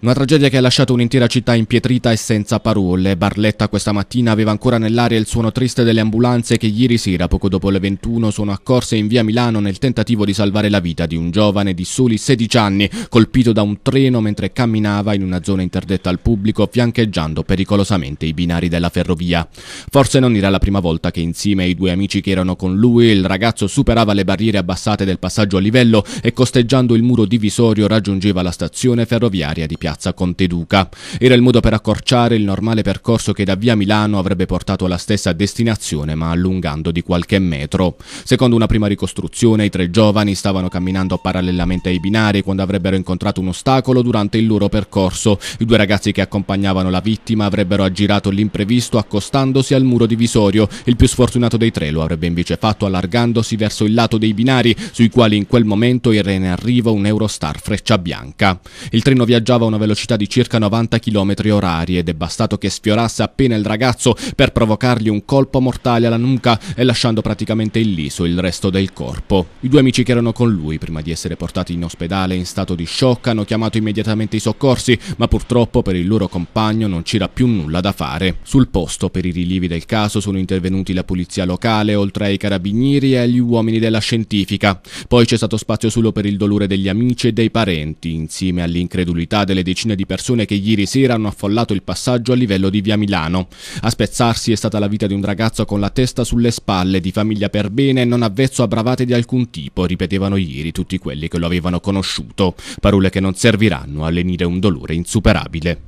Una tragedia che ha lasciato un'intera città impietrita e senza parole. Barletta questa mattina aveva ancora nell'aria il suono triste delle ambulanze che ieri sera, poco dopo le 21, sono accorse in via Milano nel tentativo di salvare la vita di un giovane di soli 16 anni, colpito da un treno mentre camminava in una zona interdetta al pubblico, fiancheggiando pericolosamente i binari della ferrovia. Forse non era la prima volta che insieme ai due amici che erano con lui, il ragazzo superava le barriere abbassate del passaggio a livello e costeggiando il muro divisorio raggiungeva la stazione ferroviaria di Piazza piazza Conteduca. Era il modo per accorciare il normale percorso che da via Milano avrebbe portato alla stessa destinazione, ma allungando di qualche metro. Secondo una prima ricostruzione, i tre giovani stavano camminando parallelamente ai binari quando avrebbero incontrato un ostacolo durante il loro percorso. I due ragazzi che accompagnavano la vittima avrebbero aggirato l'imprevisto accostandosi al muro divisorio. Il più sfortunato dei tre lo avrebbe invece fatto allargandosi verso il lato dei binari, sui quali in quel momento era in arrivo un Eurostar freccia bianca. Il treno viaggiava a una velocità di circa 90 km orari ed è bastato che sfiorasse appena il ragazzo per provocargli un colpo mortale alla nuca e lasciando praticamente illiso il resto del corpo. I due amici che erano con lui prima di essere portati in ospedale in stato di shock hanno chiamato immediatamente i soccorsi, ma purtroppo per il loro compagno non c'era più nulla da fare. Sul posto per i rilievi del caso sono intervenuti la polizia locale, oltre ai carabinieri e agli uomini della scientifica. Poi c'è stato spazio solo per il dolore degli amici e dei parenti, insieme all'incredulità delle decine di persone che ieri sera hanno affollato il passaggio a livello di via Milano. A spezzarsi è stata la vita di un ragazzo con la testa sulle spalle, di famiglia per bene e non avvezzo a bravate di alcun tipo, ripetevano ieri tutti quelli che lo avevano conosciuto. Parole che non serviranno a lenire un dolore insuperabile.